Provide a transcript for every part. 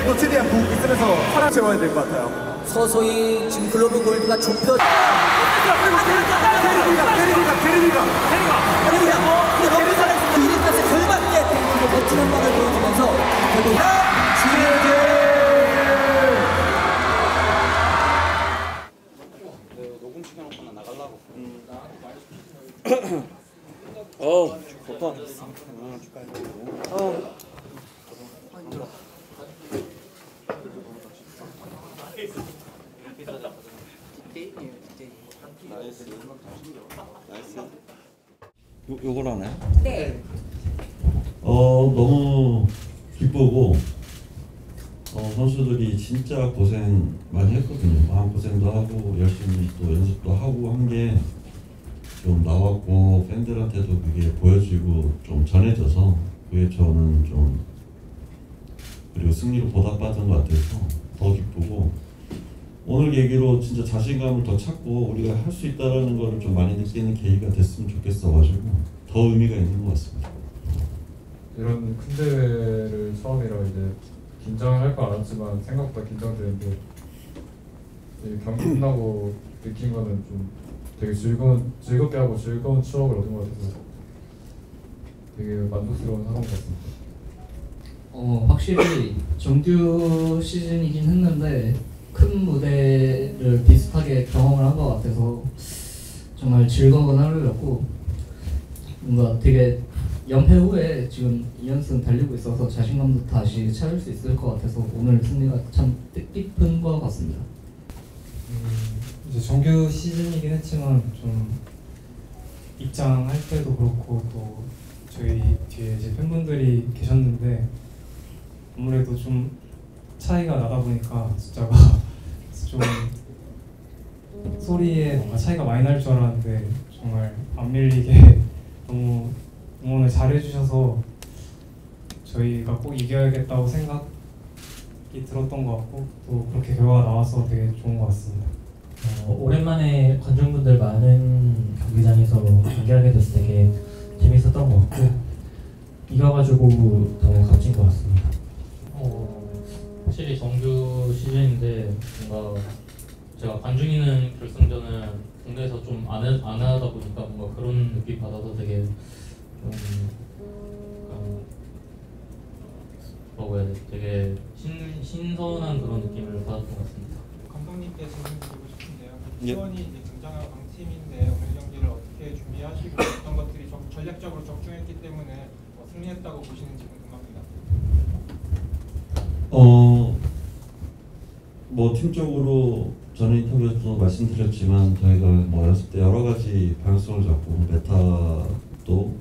내일도 최대한 국 있으면서 사람 채워야 될 것 같아요. 서서히 지금 글로벌 골드가 좁혀 캐리비가 캐리비가 캐리비가 그냥 근데 여기서 1위까지 절반의 멋진 한 방을 보여주면서 결국 녹음 시켜놓고는 나가려고. 어 좋다. Nice. Nice. 요 요걸 하네. 네. 어 너무 기쁘고 어, 선수들이 진짜 고생 많이 했거든요. 마음 고생도 하고 열심히 또 연습도 하고 한 게 좀 나왔고 팬들한테도 그게 보여지고 좀 전해져서 그게 저는 좀 그리고 승리로 보답받은 것 같아서 더 기쁘고 오늘 계기로 진짜 자신감을 더 찾고 우리가 할 수 있다라는 거를 좀 많이 느끼는 계기가 됐으면 좋겠어가지고 더 의미가 있는 것 같습니다. 이런 큰 대회를 처음이라 이제 긴장을 할 거 알았지만 생각보다 긴장되는데 이 경기 끝나고 느낀 거는 좀 되게 즐거운 즐겁게 하고 즐거운 추억을 얻은 것 같아서 되게 만족스러운 것 같습니다. 어, 확실히 정규 시즌이긴 했는데 큰 무대를 비슷하게 경험을 한 것 같아서 정말 즐거운 하루였고 뭔가 되게 연패 후에 지금 2연승 달리고 있어서 자신감도 다시 찾을 수 있을 것 같아서 오늘 승리가 참 뜻깊은 것 같습니다. 음, 이제 정규 시즌이긴 했지만 좀 입장할 때도 그렇고 또 저희 뒤에 이제 팬분들이 계셨는데 아무래도 좀 차이가 나다 보니까 숫자가 좀 소리에 뭔가 차이가 많이 날 줄 알았는데 정말 안 밀리게 너무 응원을 잘 해주셔서 저희가 꼭 이겨야겠다고 생각이 들었던 것 같고 또 그렇게 결과가 나와서 되게 좋은 것 같습니다. 어, 오랜만에 관중분들 많은 경기장에서 경기하게 돼서 되게 재밌었던 것 같고 이겨가지고 더 값진 것 같습니다. 어, 확실히 정규 시즌인데 뭔가 제가 관중 있는 결승전은 국내에서 좀 안 안 하다 보니까 뭔가 그런 느낌 받아서 되게 좀 약간 뭐라고 해야 돼? 되게 신, 신선한 그런 느낌을 받았던 것 같습니다. 감독님께 질문 드리고 싶은데요. 예. 수원이 이제 등장한 강팀인데 오늘 경기를 어떻게 준비하시고 어떤 것들이 적- 전략적으로 적중했기 때문에 어, 승리했다고 보시는지 궁금합니다. 어, 뭐 팀적으로 저는 인터뷰에서도 말씀드렸지만 저희가 뭐 연습 때 여러 가지 방향성을 잡고 메타도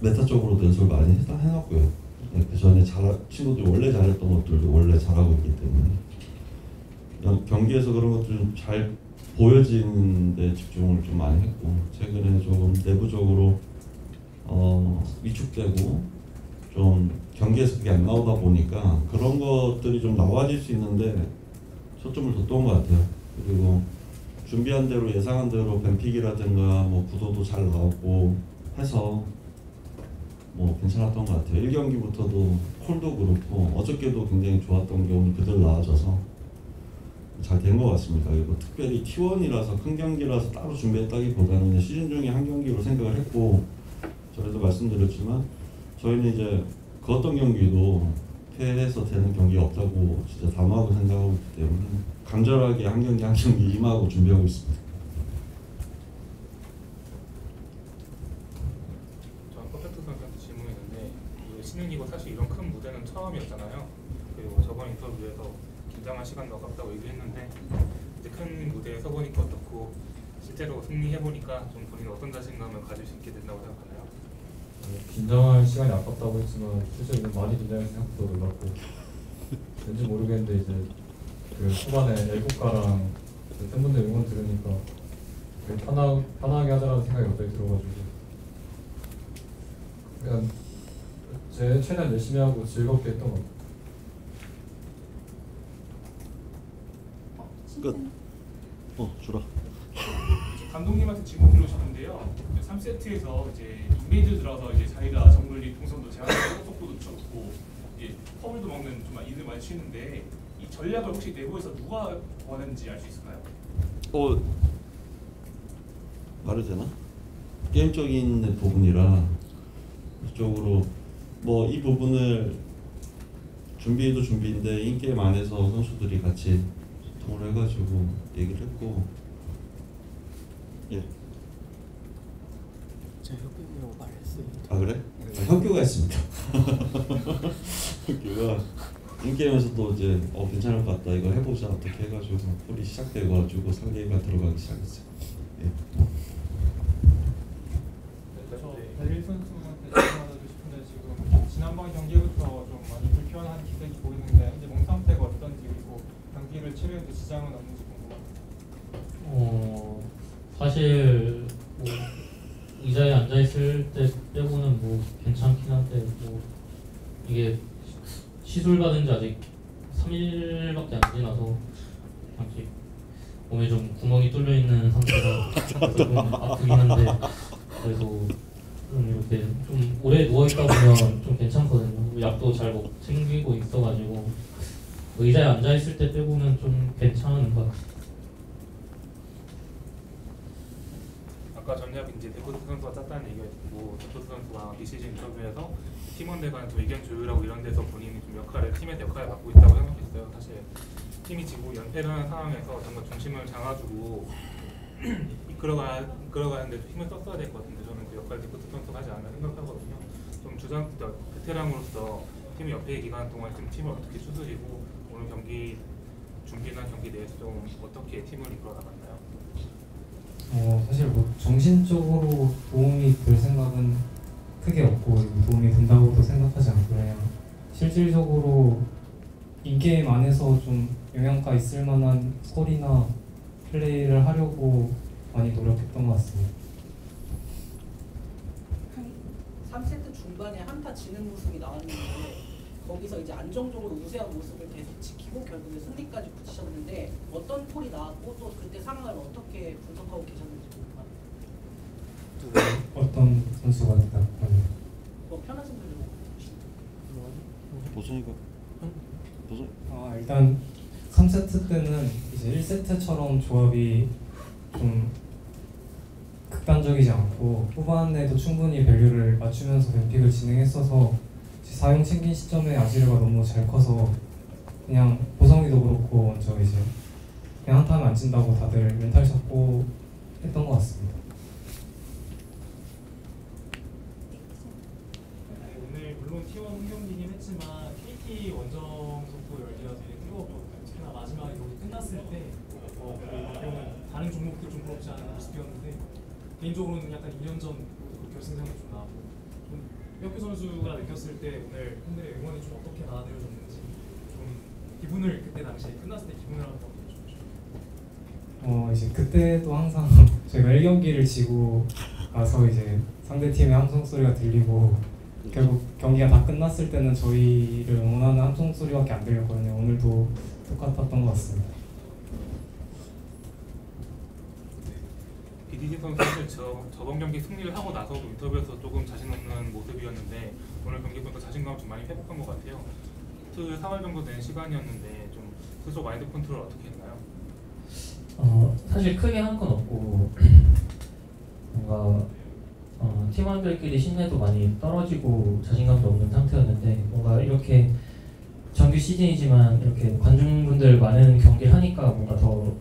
메타 쪽으로도 연습을 많이 해- 해놨고요. 그 전에 잘 친구들이 원래 잘했던 것들도 원래 잘하고 있기 때문에 연- 경기에서 그런 것들 좀잘 보여지는데 집중을 좀 많이 했고 최근에 조금 내부적으로 어, 위축되고 좀 경기에서 그게 안 나오다 보니까 그런 것들이 좀 나와질 수 있는데 초점을 뒀던 것 같아요. 그리고 준비한 대로 예상한 대로 뱀픽이라든가 뭐 구도도 잘 나오고 해서 뭐 괜찮았던 것 같아요. 1경기부터도 콜도 그렇고 어저께도 굉장히 좋았던 게 오늘 그대로 나와져서 잘 된 것 같습니다. 그리고 특별히 T1이라서 큰 경기라서 따로 준비했다기보다는 시즌 중에 한 경기로 생각을 했고 전에도 말씀드렸지만 저희는 이제 그 어떤 경기도 패해서 되는 경기 없다고 진짜 담하고 생각하고 있기 때문에 간절하게 한 경기 한 경기 임하고 준비하고 있습니다. 저 퍼펙트 선수한테 질문이 있는데 이 신인이고 사실 이런 큰 무대는 처음이었잖아요. 그리고 저번 인터뷰에서 긴장한 시간도 아깝다고 얘기했는데 큰 무대에 서보니까 어떻고 실제로 승리해 보니까 좀 본인 어떤 자신감을 가질 수 있게 된다고 생각하나요? 어, 긴장할 시간이 아깝다고 했지만 실제로 좀 많이 긴장해서 생각보다 놀랐고 왠지 모르겠는데 이제 그 초반에 애국가랑 그 팬분들 응원 들으니까 되게 편하, 편하게 하자라는 생각이 갑자기 들어가지고 그냥 제 최대한 열심히 하고 즐겁게 했던 것 같아요. 끝. 어 주라. 감독님한테 질문 드리고 싶은데요. 3세트에서 이제 인베이드 들어서 이제 자기가 정글리 동선도 제한하고 속도도 좁고 이게 퍼블도 먹는 좀 이들 많이 치는데 이 전략을 혹시 내부에서 누가 원했는지 알 수 있을까요? 어 말해도 되나? 게임적인 부분이라 그쪽으로 뭐 이 부분을 준비해도 준비인데 인게임 안에서 선수들이 같이 소통을 해가지고 얘기를 했고 예. 제가 협빈이라고 말했어요. 아 그래? 아, 협교가 있습니다. 협교가 인게임에서도 이제 어 괜찮을 것 같다 이거 해보자 어떻게 해가지고 콜이 시작돼가지고 상대가 들어가기 시작했어요. 예. 저 벨릴 선수한테 질문하고 싶은데 지금 지난번 경기부터 좀 많이 불편한 기색이 보이는데 현재 몸 상태가 어떤지 그리고 경기를 치르는데 지장은 없는지 궁금합니다. 어 사실 뭐 의자에 앉아 있을 때 빼고는 뭐 괜찮긴 한데 뭐 이게 시술 받은 지 아직 3일밖에 안 지나서 아직 몸에 좀 구멍이 뚫려 있는 상태라 조금 아프긴 한데 그래도 좀 이렇게 좀 오래 누워 있다 보면 좀 괜찮거든요. 약도 잘 먹, 챙기고 있어가지고 의자에 앉아 있을 때 빼고는 좀 괜찮은 것 같아요. 아까 전략 이제 데코트 선수가 짰다는 얘기가 있고 데코트 선수가 비시즌 인터뷰에서 팀원들 간에 좀 의견 조율하고 이런 데서 본인이 좀 역할을 팀의 역할을 맡고 있다고 생각했어요. 사실 팀이 지고 연패를 하는 상황에서 정말 중심을 잡아주고 이끌어가 이끌어가는데 좀 힘을 썼어야 될 것 같은데 저는 그 역할 데코트 선수가 하지 않나 생각하거든요. 좀 주장 베테랑으로서 팀 연패 기간 동안 좀 팀을 어떻게 추스리고 오늘 경기 준비나 경기 내에서 좀 어떻게 팀을 이끌어 나갔나요? 어, 사실 뭐 정신적으로 도움이 될 생각은 크게 없고 도움이 된다고도 생각하지 않고 그냥 실질적으로 인게임 안에서 좀 영향가 있을 만한 스토리나 플레이를 하려고 많이 노력했던 것 같습니다. 한 3세트 중반에 한타 지는 모습이 나왔는데 거기서 이제 안정적으로 우세한 모습을 계속 지키고 결국에 승리까지 붙이셨는데 어떤 폴이 나왔고 또 그때 상황을 어떻게 분석하고 계셨는지 궁금합니다. 어떤 선수가 됐다고 뭐 편한 선수들 보선이가? 보선 아, 일단 3세트 때는 이제 1세트처럼 조합이 좀 극단적이지 않고 후반에도 충분히 밸류를 맞추면서 뱀픽을 진행했어서 이제 사용 챙긴 시점에 아지르가 너무 잘 커서 그냥 보성이도 그렇고 먼저 이제 그냥 한타 하면 안 진다고 다들 멘탈 잡고 했던 것 같습니다. 네, 오늘 물론 T1 홈경기긴 했지만 KT 원정 속보 열기가 되게 뜨거웠거든요. 특히나 마지막에 경기 끝났을 때 어, 그 경우는 다른 종목들 좀 부럽지 않은 모습이었는데 개인적으로는 약간 2년 전 결승전이 좀 나고 좀 혁규 선수가 느꼈을 때 오늘 팬들의 응원이 좀 어떻게 받아들여졌는지 좀 기분을 그때 당시에 끝났을 때 기분을 한번 여쭤보죠. 어 이제 그때도 항상 저희가 1경기를 지고 나서 이제 상대 팀의 함성 소리가 들리고 결국 경기가 다 끝났을 때는 저희를 응원하는 함성 소리밖에 안 들렸거든요. 오늘도 똑같았던 것 같습니다. BDD 선수는 저, 저번 경기 승리를 하고 나서도 인터뷰에서 조금 자신 없는 모습이었는데 오늘 경기 보니까 자신감을 좀 많이 회복한 것 같아요. 트 4월 정도 된 시간이었는데 좀 스스로 마인드 컨트롤 어떻게 했나요? 어, 사실 크게 한 건 없고 뭔가 어, 팀원들끼리 신뢰도 많이 떨어지고 자신감도 없는 상태였는데 뭔가 이렇게 정규 시즌이지만 이렇게 관중분들 많은 경기를 하니까 뭔가 더 어,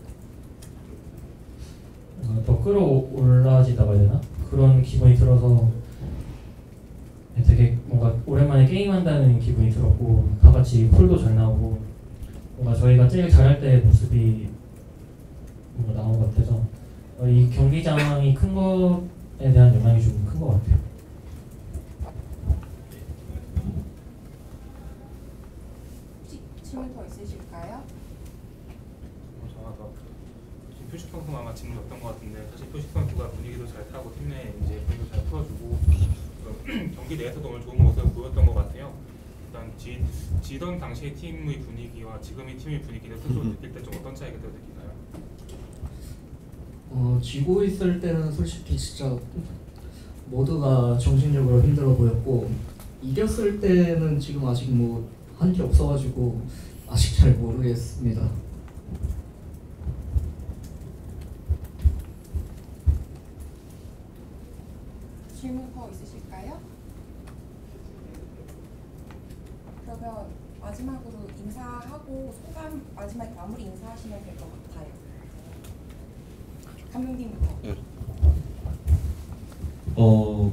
더 끌어올라지다가 해야 되나 그런 기분이 들어서 되게 뭔가 오랜만에 게임한다는 기분이 들었고 다 같이 콜도 잘 나오고 뭔가 저희가 제일 잘할 때 모습이 뭔가 나온 것 같아서 어, 이 경기장이 큰 것에 대한 영향이 좀 큰 것 같아요. 혹시 질문 더 있으실까요? 어, 정확하 지금 표식 선수가 아마 질문이 없던 것 같은데 사실 표식 선수가 분위기도 잘 타고 팀 내 이제 분위기도 잘 풀어주고 어, 경기 내에서도 오늘 좋은 모습을 보였던 것 같아요. 일단 지, 지던 당시의 팀의 분위기와 지금의 팀의 분위기를 스스로 느낄 때 좀 어떤 차이가 더 느끼나요? 어, 쥐고 있을 때는 솔직히 진짜 모두가 정신적으로 힘들어 보였고 이겼을 때는 지금 아직 뭐 한 게 없어가지고 아직 잘 모르겠습니다. 질문 더 있으실까요? 그러면 마지막으로 인사하고 소감 마지막에 마무리 인사하시면 될 것 같아요. 감독님부터. 어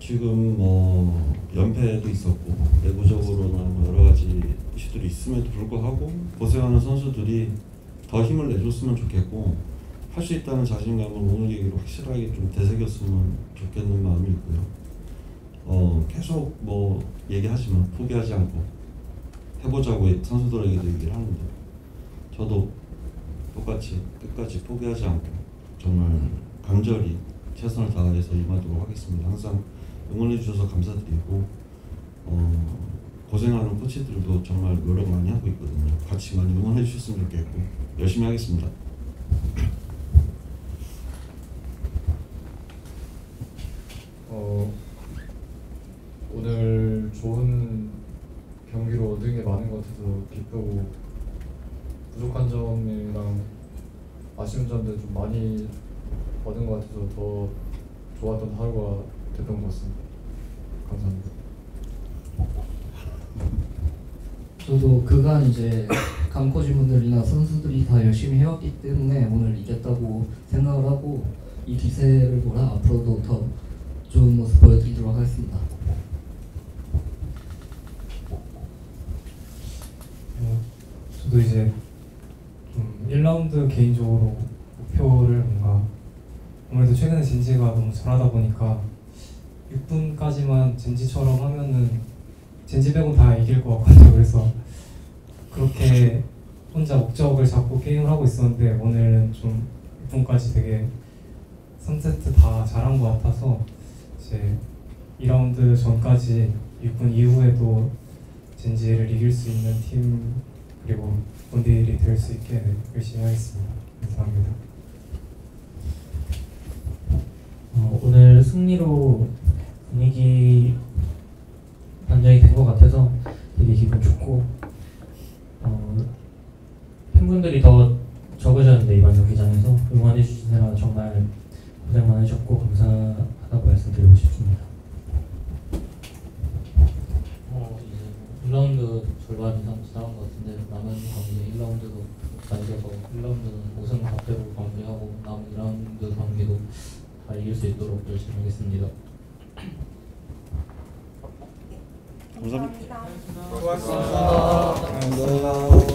지금 뭐 연패도 있었고 내부적으로나 뭐 여러 가지 이슈들이 있음에도 불구하고 고생하는 선수들이 더 힘을 내줬으면 좋겠고 할 수 있다는 자신감을 오늘 얘기로 확실하게 좀 되새겼으면 좋겠는 마음이 있고요. 어 계속 뭐 얘기하지만 포기하지 않고 해보자고 선수들에게도 얘기를 하는데 저도 똑같이 끝까지 포기하지 않고 정말 간절히 최선을 다해서 임하도록 하겠습니다. 항상 응원해 주셔서 감사드리고 어, 고생하는 코치들도 정말 노력 많이 하고 있거든요. 같이 많이 응원해 주셨으면 좋겠고 열심히 하겠습니다. 어, 오늘 좋은 경기로 얻은 게 많은 것 같아서 기쁘고 부족한 점이랑 아쉬운 점들 좀 많이 얻은 것 같아서 더 좋았던 하루가 됐던 것 같습니다. 감사합니다. 저도 그간 이제 감코지분들이나 선수들이 다 열심히 해왔기 때문에 오늘 이겼다고 생각을 하고 이 기세를 보라 앞으로도 더 좋은 모습 보여드리도록 하겠습니다. 어, 저도 이제 좀 1라운드 개인적으로 목표를 뭔가 아무래도 최근에 젠지가 너무 잘하다 보니까 6분까지만 젠지처럼 하면은 젠지 빼고 다 이길 것 같거든요. 그래서 그렇게 혼자 목적을 잡고 게임을 하고 있었는데 오늘은 좀 6분까지 되게 3세트 다 잘한 것 같아서 이제 2라운드 전까지 6분 이후에도 젠지를 이길 수 있는 팀 그리고 본딜이 될 수 있게 네, 열심히 하겠습니다. 감사합니다. 어, 오늘 승리로 분위기 반전이 된 것 같아서 되게 기분 좋고 어, 팬분들이 더 적으셨는데 이번 경기장에서 응원해 주시느라 정말 고생 많으셨고 감사하다고 말씀드리고 싶습니다. 어, 이제 1라운드 절반 이상 지나간 것 같은데 남은 경기 1라운드도 다 이겨서 1라운드는 5승 갑대로 마무리하고 남은 2라운드 경기도 다 이길 수 있도록 열심히 하겠습니다. 감사합니다. 감사합니다. 고맙습니다.